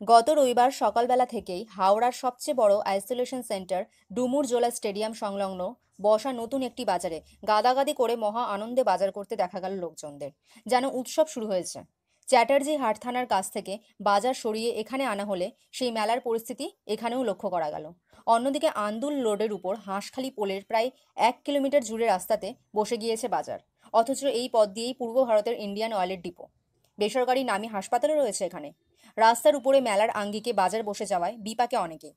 গত রবিবার সকালবেলা থেকেই হাওড়ার সবচেয়ে বড় আইসোলেশন সেন্টার ডুমুর জোলা স্টেডিয়াম সংলগ্ন বসা নতুন একটি বাজারে গাদাগাদি করে মহা আনন্দে বাজার করতে দেখা গেল লোকজনদের। যেন উৎসব শুরু হয়েছে। চ্যাটার্জি হাট থানার কাছ থেকে বাজার সরিয়ে এখানে আনা হলে সেই মেলার পরিস্থিতি এখানেও লক্ষ্য করা গেল। অন্যদিকে আন্দুল রোডের উপর হাঁসখালি পোলের প্রায় এক কিলোমিটার জুড়ে রাস্তাতে বসে গিয়েছে বাজার। অথচ এই পথ দিয়েই পূর্ব ভারতের ইন্ডিয়ান অয়েলের ডিপো। বেসরকারি নামী হাসপাতালও রয়েছে এখানে। রাস্তার উপরে মেলার আঙ্গিকে বাজার বসে যাওয়ায় বিপাকে অনেকে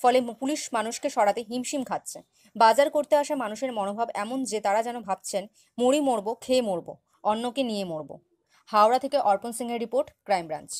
ফলে পুলিশ মানুষকে সরাতে হিমশিম খাচ্ছে বাজার করতে আসা মানুষের মনোভাব এমন যে তারা যেন ভাবছেন মরি মরবো খেয়ে মরবো অন্যকে নিয়ে মরবো হাওড়া থেকে অর্পণ সিংহের রিপোর্ট ক্রাইম ব্রাঞ্চ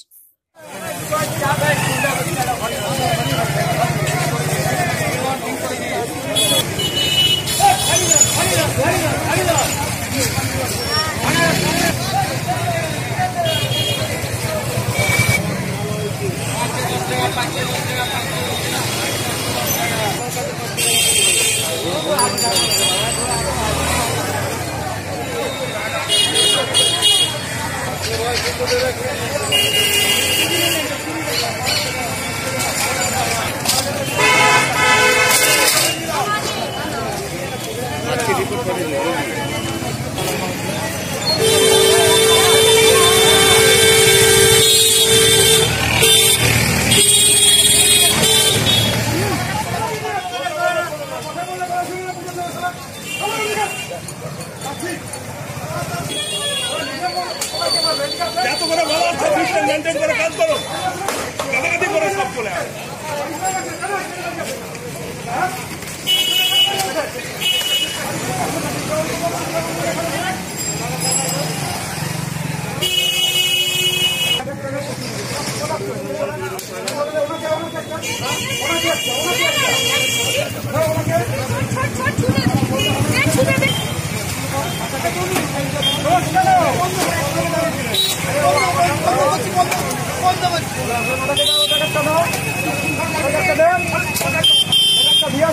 রিপোর্ট করে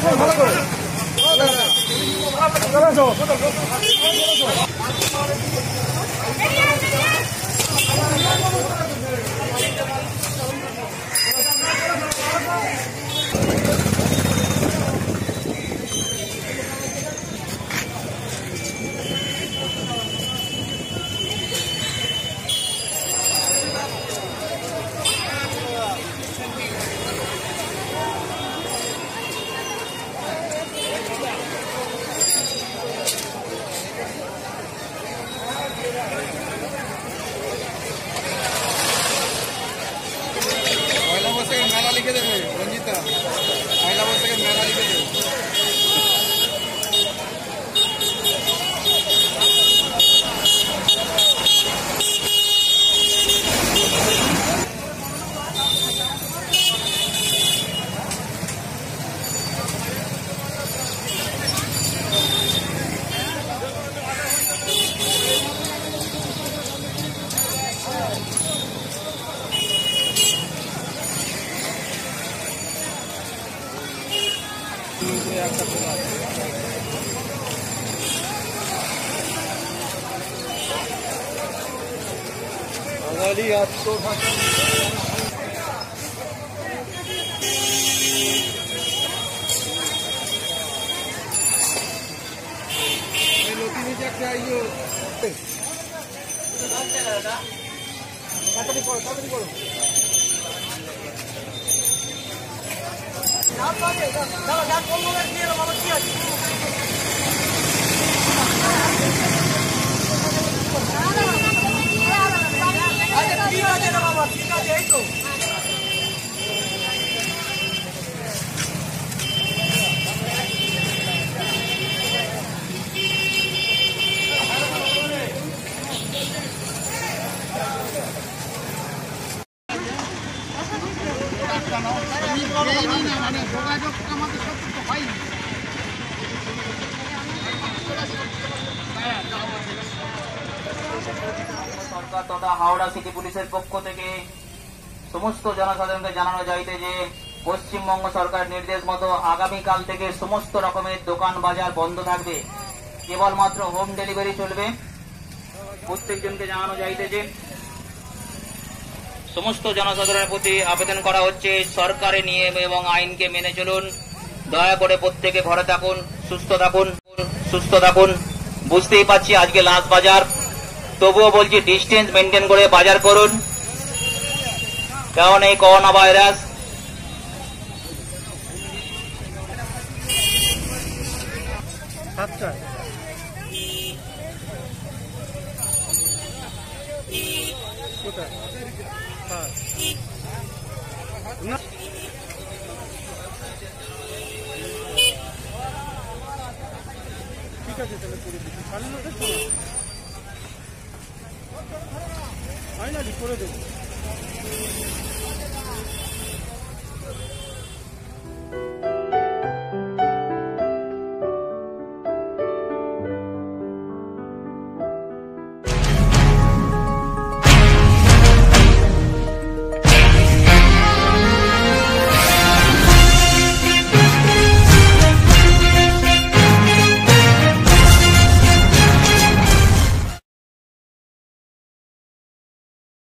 পয়লা বাঙালি যে একটা ইয়ে তাড়াতাড়ি করো তাড়াতাড়ি করো মানে সরকার তথা হাওড়া সিটি পুলিশের পক্ষ থেকে সমস্ত জনসাধারণকে জানানো যাইতে যে, পশ্চিমবঙ্গ সরকার নির্দেশ মতো আগামীকাল থেকে সমস্ত রকমের দোকান বাজার বন্ধ থাকবে। কেবলমাত্র হোম ডেলিভারি চলবে। প্রত্যেকজনকে জানানো যাইতে যে, সমস্ত জনসাধারণের প্রতি আবেদন করা হচ্ছে সরকারি নিয়ম এবং আইনকে মেনে চলুন। দয়া করে প্রত্যেকে ঘরে থাকুন, সুস্থ থাকুন সুস্থ থাকুন। বুঝতেই পারছি আজকে লাস্ট বাজার। তবুও বলছি ডিস্টেন্স মেনটেন করে বাজার করুন। কারণ এই করোনা ভাইরাস সাতটা কোথায়? হ্যাঁ। না। ঠিক আছে, তাহলে করে দিচ্ছি। 아니 나 리포를 해